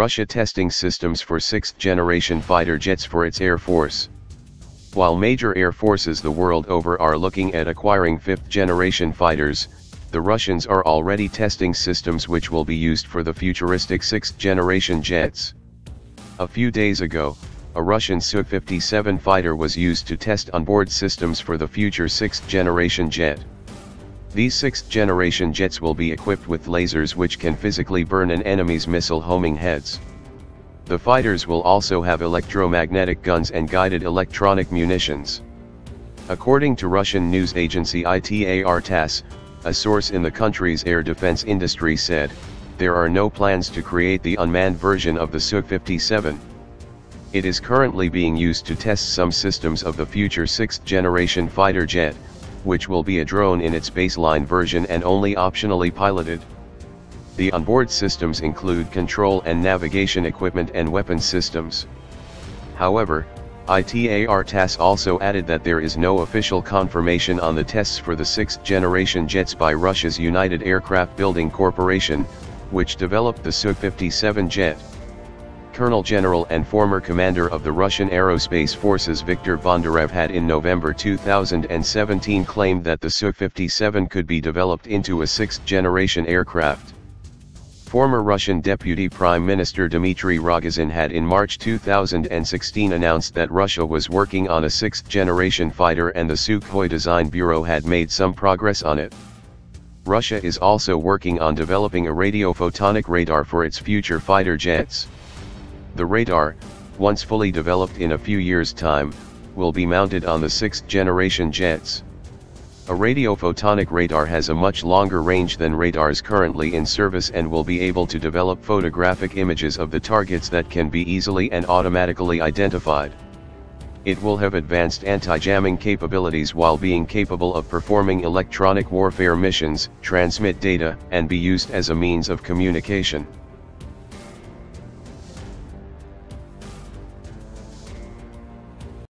Russia testing systems for sixth-generation fighter jets for its air force. While major air forces the world over are looking at acquiring fifth-generation fighters, the Russians are already testing systems which will be used for the futuristic sixth-generation jets. A few days ago, a Russian Su-57 fighter was used to test onboard systems for the future sixth-generation jet. These sixth-generation jets will be equipped with lasers which can physically burn an enemy's missile homing heads. The fighters will also have electromagnetic guns and guided electronic munitions. According to Russian news agency ITAR TASS, a source in the country's air defense industry said, there are no plans to create the unmanned version of the Su-57. It is currently being used to test some systems of the future sixth-generation fighter jet, which will be a drone in its baseline version and only optionally piloted. The onboard systems include control and navigation equipment and weapons systems. However, ITAR TASS also added that there is no official confirmation on the tests for the sixth-generation jets by Russia's United Aircraft Building Corporation, which developed the Su-57 jet. Colonel General and former commander of the Russian Aerospace Forces Viktor Bondarev had in November 2017 claimed that the Su-57 could be developed into a sixth-generation aircraft. Former Russian Deputy Prime Minister Dmitry Rogozin had in March 2016 announced that Russia was working on a sixth-generation fighter and the Sukhoi Design Bureau had made some progress on it. Russia is also working on developing a radiophotonic radar for its future fighter jets. The radar, once fully developed in a few years' time, will be mounted on the sixth-generation jets. A radiophotonic radar has a much longer range than radars currently in service and will be able to develop photographic images of the targets that can be easily and automatically identified. It will have advanced anti-jamming capabilities while being capable of performing electronic warfare missions, transmit data, and be used as a means of communication.